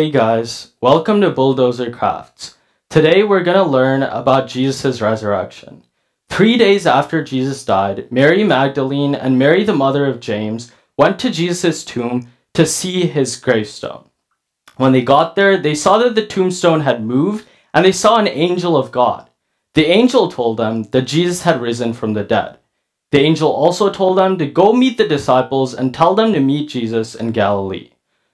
Hey guys, welcome to Bulldozer Crafts. Today we're going to learn about Jesus' resurrection. Three days after Jesus died, Mary Magdalene and Mary the mother of James went to Jesus' tomb to see his gravestone. When they got there, they saw that the tombstone had moved and they saw an angel of God. The angel told them that Jesus had risen from the dead. The angel also told them to go meet the disciples and tell them to meet Jesus in Galilee.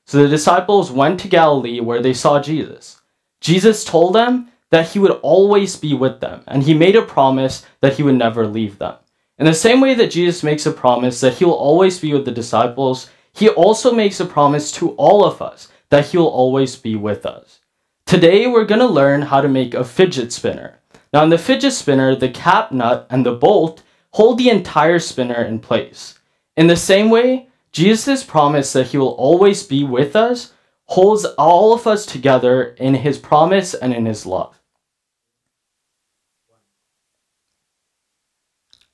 So the disciples went to Galilee where they saw Jesus. Jesus told them that he would always be with them, and he made a promise that he would never leave them. In the same way that Jesus makes a promise that he will always be with the disciples, he also makes a promise to all of us that he will always be with us. Today we're going to learn how to make a fidget spinner. Now in the fidget spinner, the cap nut and the bolt hold the entire spinner in place. In the same way, Jesus' promise that he will always be with us holds all of us together in his promise and in his love.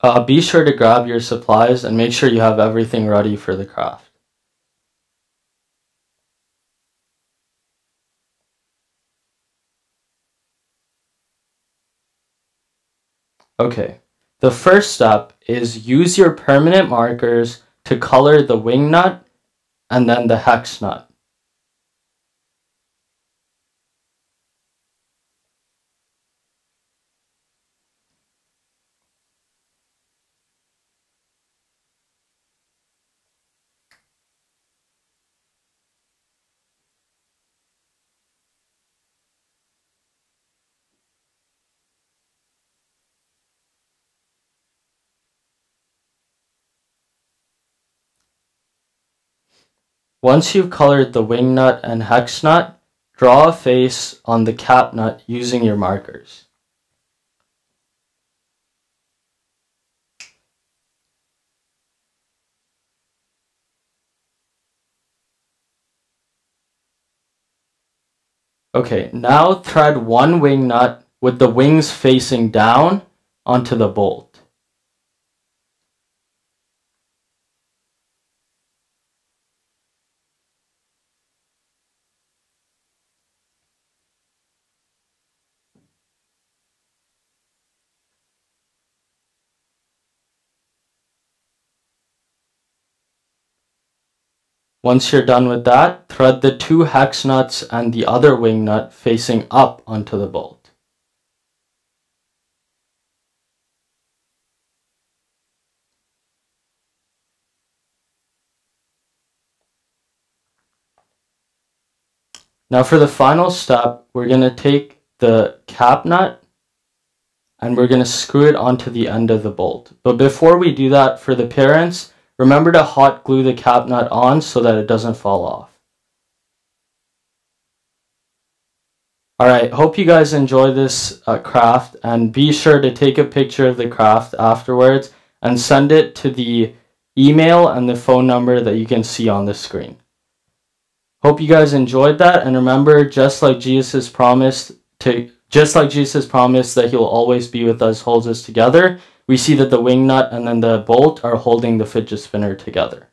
Uh, be sure to grab your supplies and make sure you have everything ready for the craft. Okay, the first step is use your permanent markers to color the wing nut and then the hex nut. Once you've colored the wing nut and hex nut, draw a face on the cap nut using your markers. Okay, now thread one wing nut with the wings facing down onto the bolt. Once you're done with that, thread the two hex nuts and the other wing nut facing up onto the bolt. Now for the final step, we're going to take the cap nut and we're going to screw it onto the end of the bolt. But before we do that, for the parents, Remember to hot glue the cap nut on so that it doesn't fall off. Alright, hope you guys enjoy this uh, craft and be sure to take a picture of the craft afterwards and send it to the email and the phone number that you can see on the screen. Hope you guys enjoyed that and remember just like Jesus promised to just like Jesus promised that he'll always be with us holds us together we see that the wing nut and then the bolt are holding the fidget spinner together.